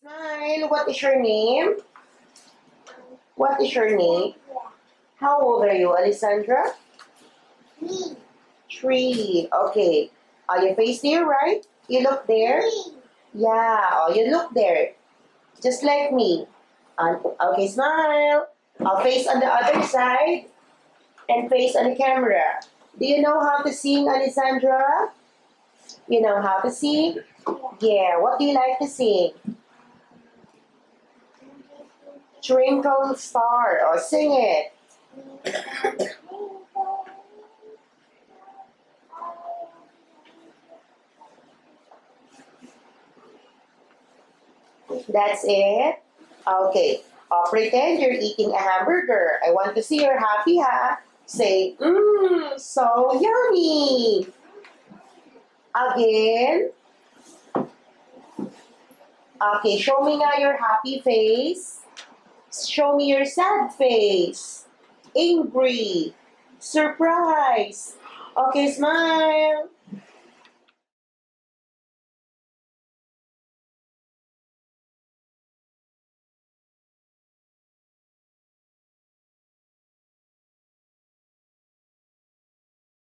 Smile. What is your name? What is your name? How old are you, Alessandra? Me. Three. Okay. Are you face there, right? You look there? Me. Yeah. Oh, you look there. Just like me. Um, okay, smile. I'll face on the other side and face on the camera. Do you know how to sing, Alessandra? You know how to sing? Yeah. What do you like to sing? Twinkle Star. Oh, sing it. That's it? Okay. Uh, pretend you're eating a hamburger. I want to see you're happy, ha? Say, mmm, so yummy. Again. Okay, show me now your happy face. Show me your sad face. Angry. Surprise. Okay, smile.